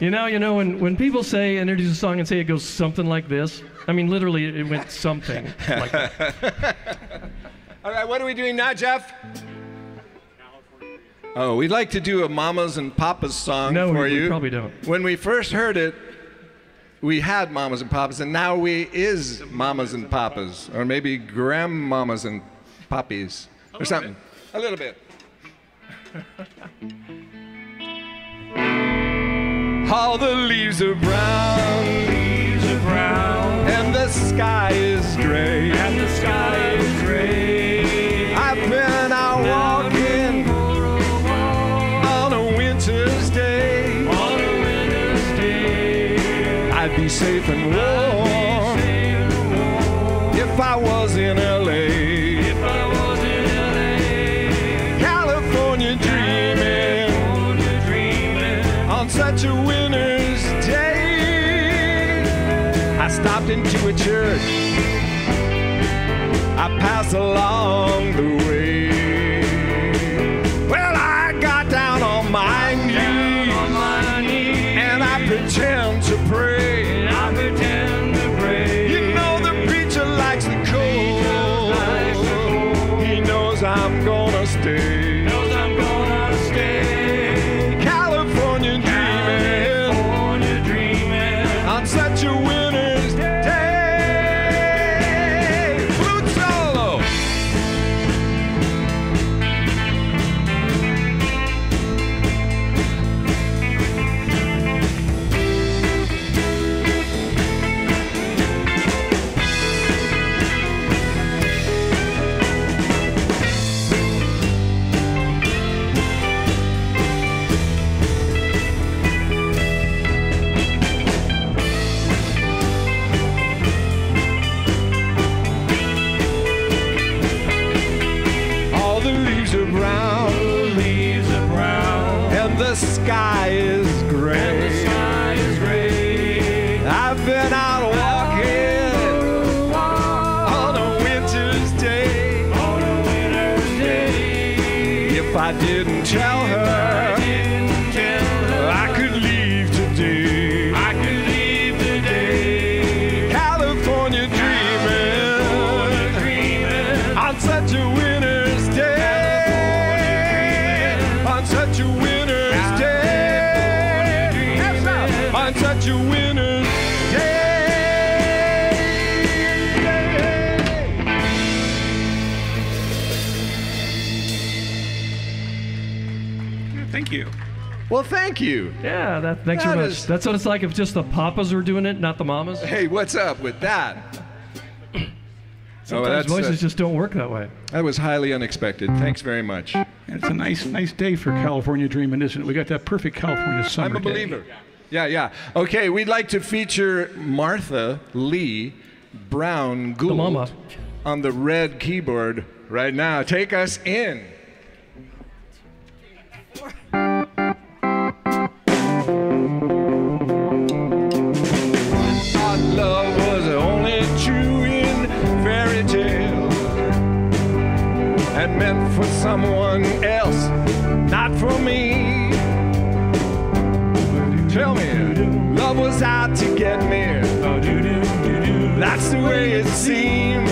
You know, you know when, when people say and introduce a song and say it goes something like this. I mean, literally, it went something like that. All right, what are we doing now, Jeff? Oh, we'd like to do a Mamas and Papas song No, for we, you. we probably don't. When we first heard it, we had Mamas and Papas, and now we is Mamas and Papas, or maybe Grandmamas and Poppies, or something. A little bit. All the leaves are brown, leaves are brown, and the sky is gray, and the sky is gray. I've been out walking on a winter's day, on a winter's day. I'd be safe and warm. If I was I stopped into a church. I passed along the way. Well, I got down on my knees, and I pretend to pray. I pretend to pray. You know the preacher likes the cold. He knows I'm gonna stay. Are brown, leaves are brown, and the sky is gray. And the sky is gray. I've been out walking on a winter's day. On a winter's day. If I didn't tell Thank you. Well, thank you. Yeah, that, thanks That very much. is- That's what it's like if just the papas were doing it, not the mamas. Hey, what's up with that? Sometimes that's, uh, voices just don't work that way. That was highly unexpected. Thanks very much. And it's a nice, nice day for California dreaming, isn't it? We got that perfect California summer I'm a day. believer. Yeah, yeah. Okay, we'd like to feature Martha Lee Brown Gould mama. on the red keyboard right now. Take us in. And meant for someone else, not for me. Tell me, love was out to get me. That's the way it seemed.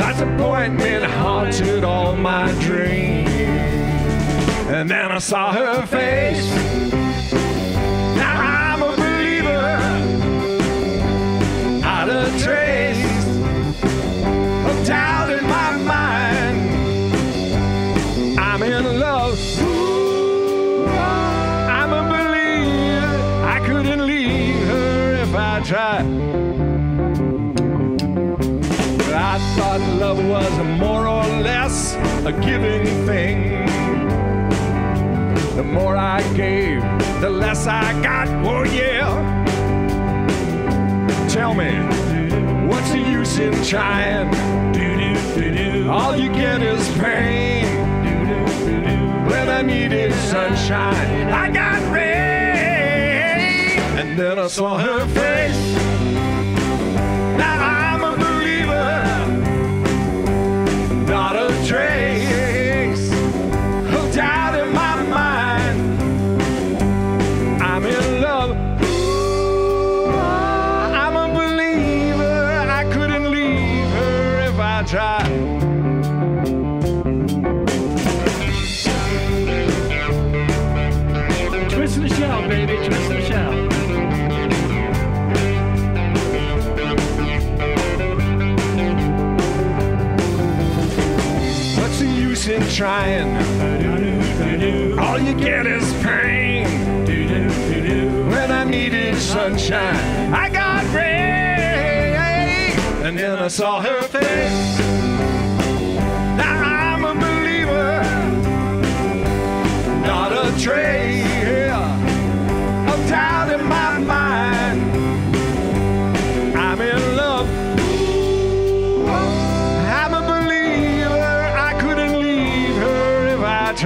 That's a point Disappointment haunted all my dreams. And then I saw her face. More or less a giving thing. The more I gave, the less I got. Oh yeah. Tell me, what's the use in trying? All you get is pain. When I needed sunshine, I got rain. And then I saw her face. In trying. All you get is pain. When I needed sunshine, I got rain. And then I saw her face.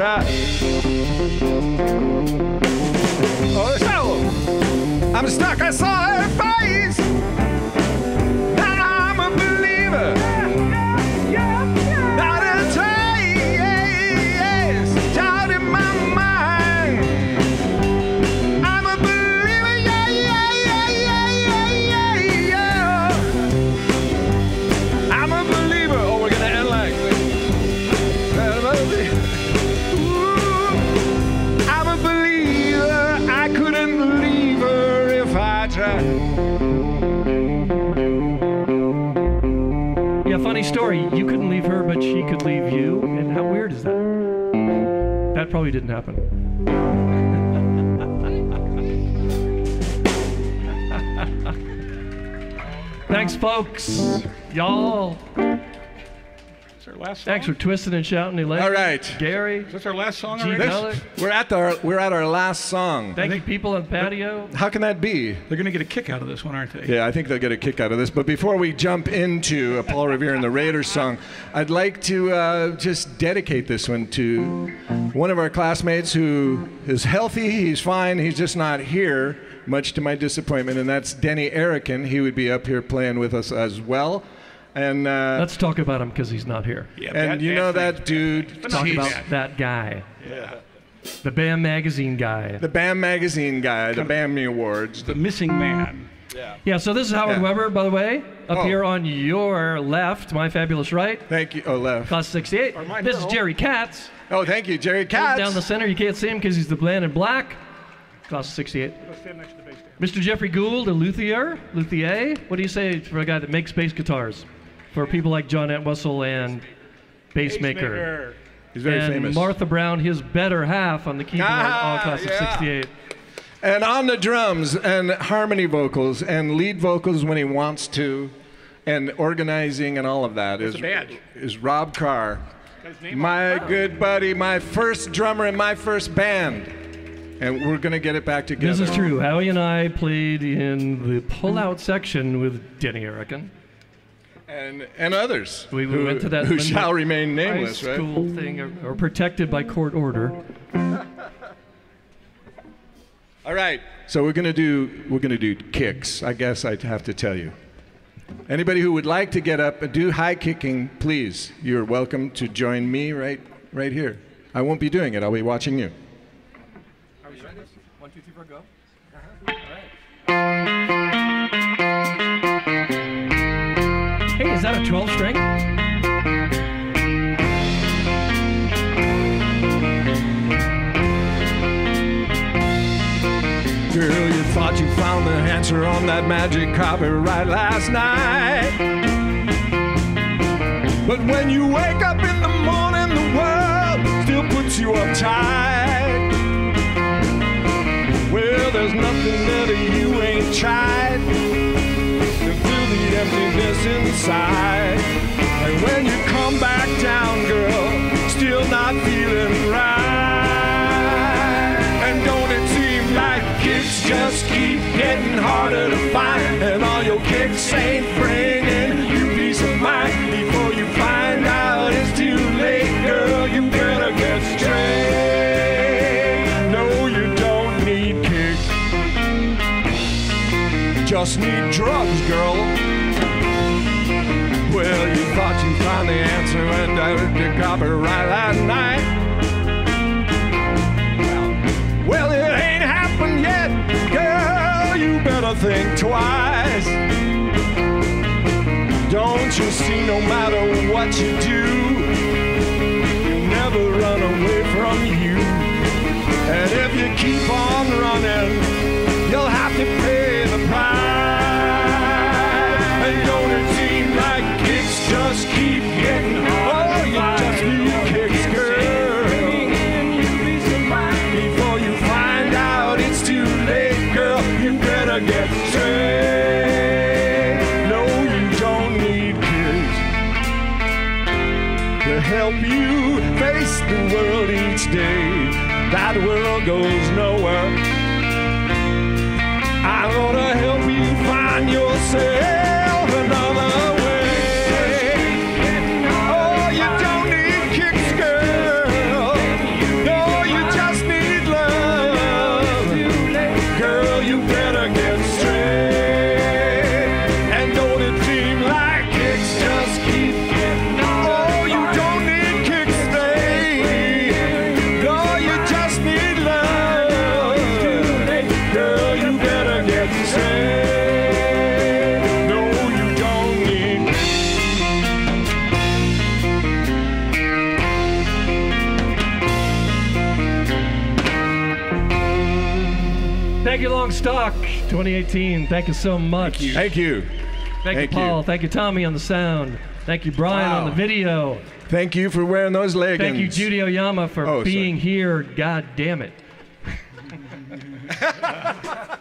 Oh, I'm stuck. I You couldn't leave her, but she could leave you. And how weird is that? That probably didn't happen. Thanks, folks. Y'all. Is our last song? Thanks for twisting and shouting. Elaine. All right. Gary. Is this our last song Gee, already? Mel- This- we're at our we're at our last song. Thank you, people on the patio. How can that be? They're going to get a kick out of this one, aren't they? Yeah, I think they'll get a kick out of this. But before we jump into a Paul Revere and the Raiders song, I'd like to uh, just dedicate this one to one of our classmates who is healthy. He's fine. He's just not here, much to my disappointment. And that's Denny Erican. He would be up here playing with us as well. And uh, Let's talk about him because he's not here. Yeah, and bad- you know things. that dude. But Talk he's- about that guy. Yeah. The BAM magazine guy. The BAM magazine guy, the Bammie Awards. The missing man. Yeah, yeah, so this is Howard Yeah. Weber, by the way, up Oh. here on your left, my fabulous right, Thank you. Oh, left. class 68. mine This is. Jerry Katz. Oh, thank you, Jerry Katz. Down the center, you can't see him because he's the bland and black. Class 68. Mr. Jeffrey Gould, a luthier, luthier. What do you say for a guy that makes bass guitars? For people like John Entwistle and bass maker. He's very and famous. Martha Brown, his better half on the keyboard, Ah, all class yeah. of 68. And on the drums and harmony vocals and lead vocals when he wants to, and organizing and all of that is a is Rob Carr, Got his name my good buddy, my first drummer in my first band, and we're gonna get it back together. This is true. Howie and I played in the pull-out section with Denny Erican. And and others We, we who, went to that who shall remain high nameless, right? thing, or, or protected by court order. All right. So we're gonna do we're gonna do kicks. I guess I'd have to tell you. Anybody who would like to get up and do high kicking, please, you're welcome to join me right right here. I won't be doing it. I'll be watching you. One, two, three, four, go. Hey, is that a 12 string? Girl, you thought you found the answer on that magic copyright last night. But when you wake up in the morning, the world still puts you uptight. Well, there's nothing that you ain't tried emptiness inside. And when you come back down, girl, still not feeling right. And don't it seem like kicks just keep getting harder to find? And all your kicks ain't bringing you peace of mind. Before you find out it's too late, girl, you better get straight. No, you don't need kicks. Just need drugs, girl. The copyright last night. Well, it ain't happened yet, girl. You better think twice. Don't you see, no matter what you do, you'll never run away from you. And if you keep on running, goes nowhere. I'm gonna help you find yourself Thank you, Longstock 2018. Thank you so much. Thank you. Thank, Thank you, you. Paul. Thank you, Tommy, on the sound. Thank you, Brian, on the video. Thank you for wearing those leggings. Thank you, Judy Oyama, for Oh, sorry. being here. God damn it.